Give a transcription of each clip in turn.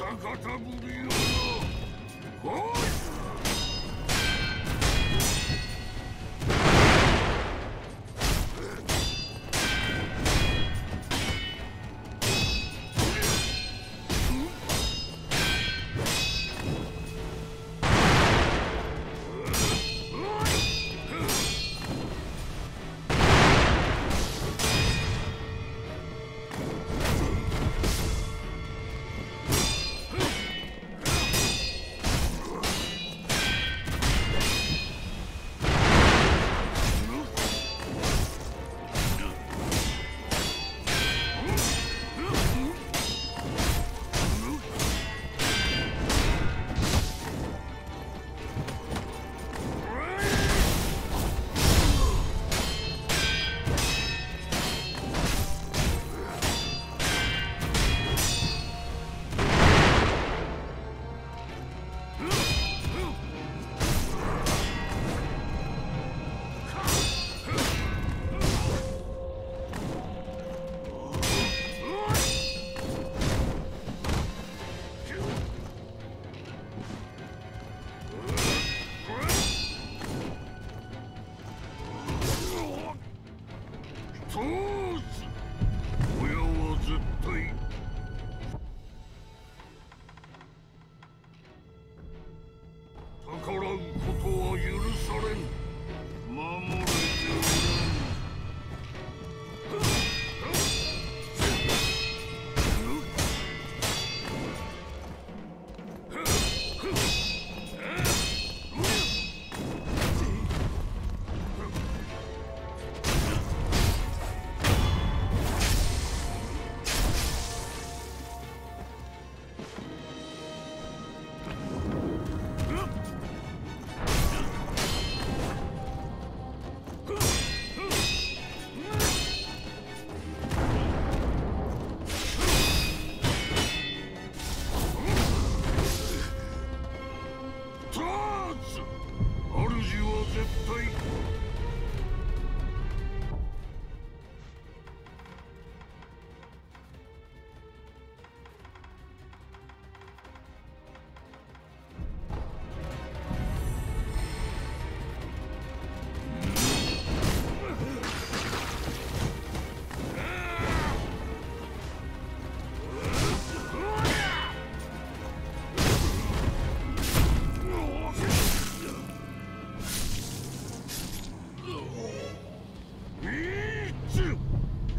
逆たぶりよおい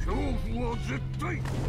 恐怖は絶対。